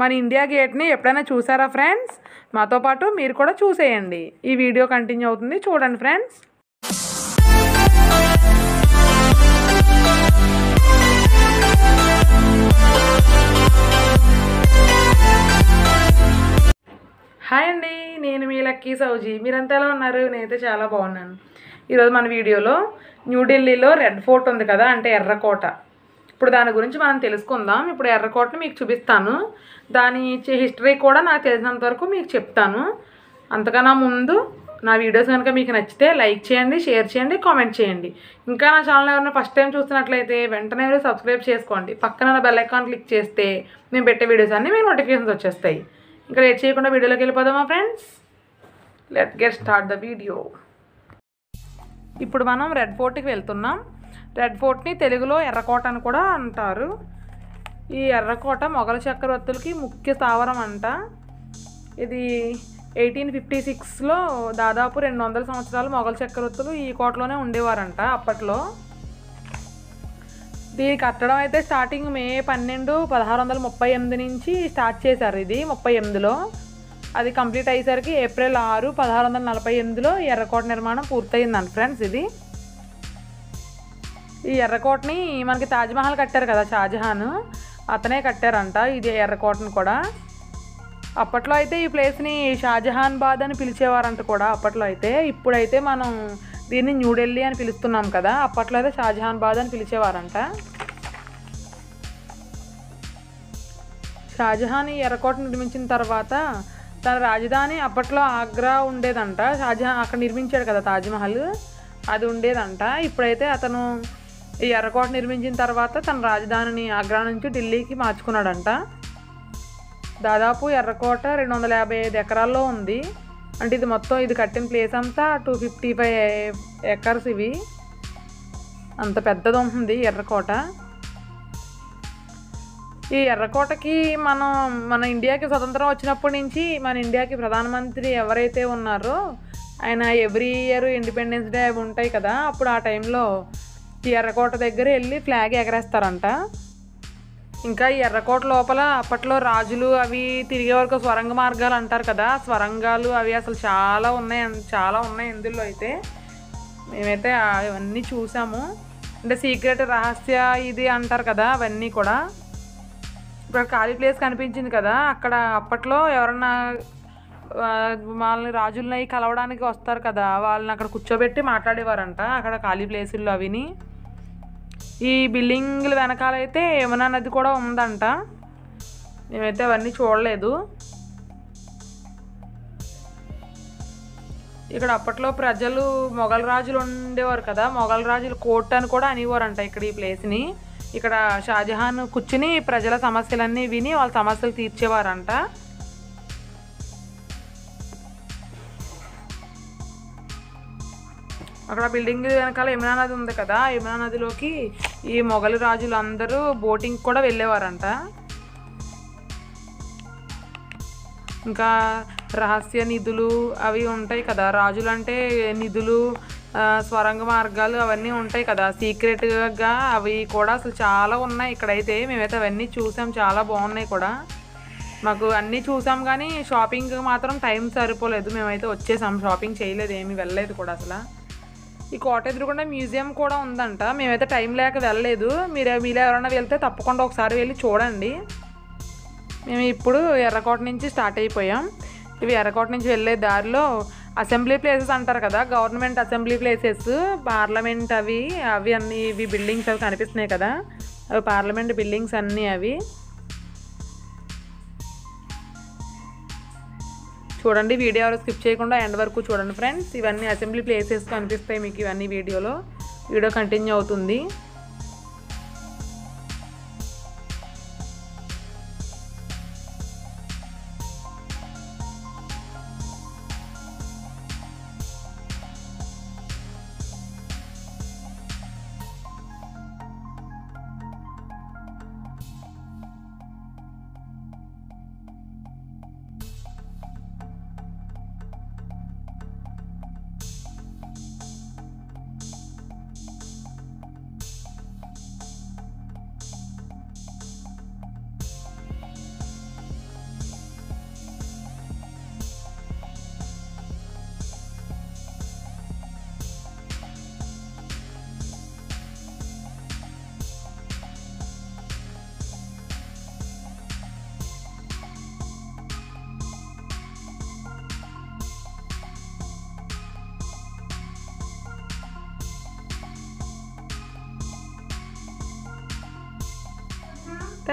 మన ఇండియా గేట్ని ఎప్పుడైనా చూసారా ఫ్రెండ్స్? మాతో పాటు మీరు కూడా చూసేయండి. ఈ వీడియో కంటిన్యూ అవుతుంది. చూడండి ఫ్రెండ్స్. హాయ్ అండి. నేను మీ లక్కీ సౌజీ. మీరంతా ఎలా ఉన్నారు? నేనైతే చాలా బాగున్నాను. ఈరోజు మన వీడియోలో న్యూఢిల్లీలో రెడ్ ఫోర్ట్ ఉంది కదా అంటే ఎర్రకోట. ఇప్పుడు దాని గురించి మనం తెలుసుకుందాం. ఇప్పుడు ఎర్రకోటను మీకు చూపిస్తాను. దాని హిస్టరీ కూడా నాకు తెలిసినంత వరకు మీకు చెప్తాను. అంతకన్నా ముందు నా వీడియోస్ కనుక మీకు నచ్చితే లైక్ చేయండి షేర్ చేయండి కామెంట్ చేయండి. ఇంకా నా ఛానల్ ఎవరైనా ఫస్ట్ టైం చూస్తున్నట్లయితే వెంటనే మీరు సబ్స్క్రైబ్ చేసుకోండి. పక్కన బెల్ ఐకాన్ క్లిక్ చేస్తే నేను పెట్టే వీడియోస్ అన్నీ మీకు నోటిఫికేషన్స్ వచ్చేస్తాయి. ఇంకా లేట్ చేయకుండా వీడియోలోకి వెళ్ళిపోదామా friends? Let get start the video ఇప్పుడు మనం రెడ్ ఫోర్ట్కి వెళ్తున్నాం. రెడ్ ఫోర్ట్ని తెలుగులో ఎర్రకోట అని కూడా అంటారు. ఈ ఎర్రకోట మొఘల చక్రవర్తులకి ముఖ్య స్థావరం అంట. ఇది ఎయిటీన్ ఫిఫ్టీ సిక్స్లో దాదాపు రెండు వందల సంవత్సరాలు మొఘల్ చక్రవర్తులు ఈ కోటలోనే ఉండేవారంట అప్పట్లో. దీని కట్టడం అయితే స్టార్టింగ్ మే పన్నెండు పదహారు వందల ముప్పై ఎనిమిది నుంచి స్టార్ట్ చేశారు ఇది ముప్పై ఎనిమిదిలో. అది కంప్లీట్ అయ్యేసరికి ఏప్రిల్ ఆరు పదహారు వందల నలభై ఎనిమిదిలో ఎర్రకోట నిర్మాణం పూర్తయిందండి ఫ్రెండ్స్ ఇది. ఈ ఎర్రకోటని మనకి తాజ్మహల్ కట్టారు కదా షాజహాన్. అతనే కట్టారంట ఇది ఎర్రకోటని కూడా. అప్పట్లో అయితే ఈ ప్లేస్ని షాజహాన్ బాద్ అని పిలిచేవారంట కూడా అప్పట్లో అయితే. ఇప్పుడైతే మనం దీన్ని న్యూఢిల్లీ అని పిలుస్తున్నాం కదా అప్పట్లో అయితే షాజహాన్ బాద్ అని పిలిచేవారంట. షాజహాన్ ఈ ఎర్రకోట నిర్మించిన తర్వాత తన రాజధాని అప్పట్లో ఆగ్రా ఉండేదంట. షాజహాన్ అక్కడ నిర్మించాడు కదా తాజ్మహల్ అది ఉండేదంట. ఇప్పుడైతే అతను ఈ ఎర్రకోట నిర్మించిన తర్వాత తన రాజధానిని ఆగ్రా నుంచి ఢిల్లీకి మార్చుకున్నాడంట. దాదాపు ఎర్రకోట రెండు వందల యాభై ఐదు ఎకరాల్లో ఉంది. అంటే ఇది మొత్తం ఇది కట్టిన ప్లేస్ అంతా టూ ఫిఫ్టీ ఫైవ్ ఎకర్స్ ఇవి. అంత పెద్దది ఉంటుంది ఎర్రకోట. ఈ ఎర్రకోటకి మనం మన ఇండియాకి స్వతంత్రం వచ్చినప్పటి నుంచి మన ఇండియాకి ప్రధానమంత్రి ఎవరైతే ఉన్నారో ఆయన ఎవ్రీ ఇయర్ ఇండిపెండెన్స్ డే అవి ఉంటాయి కదా. అప్పుడు ఆ టైంలో ఎర్రకోట దగ్గర వెళ్ళి ఫ్లాగ్ ఎగరేస్తారంట. ఇంకా ఎర్రకోట లోపల అప్పట్లో రాజులు అవి తిరిగే వరకు స్వరంగ మార్గాలు అంటారు కదా స్వరంగాలు అవి అసలు చాలా ఉన్నాయి చాలా ఉన్నాయి ఇందులో అయితే. మేమైతే అవన్నీ చూసాము. అంటే సీక్రెట్ రహస్య ఇది అంటారు కదా అవన్నీ కూడా. ఇప్పుడు ఖాళీ ప్లేస్ కనిపించింది కదా అక్కడ అప్పట్లో ఎవరన్నా వాళ్ళని రాజులని కలవడానికి వస్తారు కదా వాళ్ళని అక్కడ కూర్చోబెట్టి మాట్లాడేవారంట అక్కడ ఖాళీ ప్లేసుల్లో అవిని. ఈ బిల్డింగ్ల వెనకాలైతే యమునా నది కూడా ఉందంట. మేమైతే అవన్నీ చూడలేదు. ఇక్కడ అప్పట్లో ప్రజలు మొఘల్ రాజులు ఉండేవారు కదా. మొఘల్ రాజులు కోర్ట్ అని కూడా అనేవారంట ఇక్కడ ఈ ప్లేస్ని. ఇక్కడ షాజహాన్ కూర్చుని ప్రజల సమస్యలన్నీ విని వాళ్ళ సమస్యలు తీర్చేవారంట. అక్కడ బిల్డింగ్ వెనకాల యమునా నది ఉంది కదా యమునా నదిలోకి ఈ మొఘలు రాజులు అందరూ బోటింగ్ కూడా వెళ్ళేవారంట. ఇంకా రహస్య నిధులు అవి ఉంటాయి కదా రాజులు అంటే నిధులు స్వరంగ మార్గాలు అవన్నీ ఉంటాయి కదా. సీక్రెట్గా అవి కూడా అసలు చాలా ఉన్నాయి ఇక్కడైతే మేమైతే అవన్నీ చూసాం చాలా బాగున్నాయి కూడా. మాకు అన్నీ చూసాం కానీ షాపింగ్ మాత్రం టైం సరిపోలేదు మేమైతే వచ్చేసాం షాపింగ్ చేయలేదు ఏమి వెళ్ళలేదు కూడా అసలు. ఈ కోట ఎదురుకుండా మ్యూజియం కూడా ఉందంట. మేమైతే టైం లేక వెళ్ళలేదు. మీరు మీరు ఎవరైనా వెళ్తే తప్పకుండా ఒకసారి వెళ్ళి చూడండి. మేము ఇప్పుడు ఎర్రకోట నుంచి స్టార్ట్ అయిపోయాం. ఇవి ఎర్రకోట నుంచి వెళ్ళే దారిలో అసెంబ్లీ ప్లేసెస్ అంటారు కదా గవర్నమెంట్ అసెంబ్లీ ప్లేసెస్ పార్లమెంట్ అవి అవి అన్ని ఇవి బిల్డింగ్స్ అవి కనిపిస్తున్నాయి కదా. అవి పార్లమెంట్ బిల్డింగ్స్ అన్నీ అవి. చూడండి వీడియో ఎవరు స్కిప్ చేయకుండా ఎండ్ వరకు చూడండి ఫ్రెండ్స్ ఇవన్నీ అసెంబ్లీ ప్లేసెస్ కనిపిస్తాయి మీకు ఇవన్నీ వీడియోలో. వీడియో కంటిన్యూ అవుతుంది.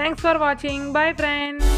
Thanks for watching. Bye friends.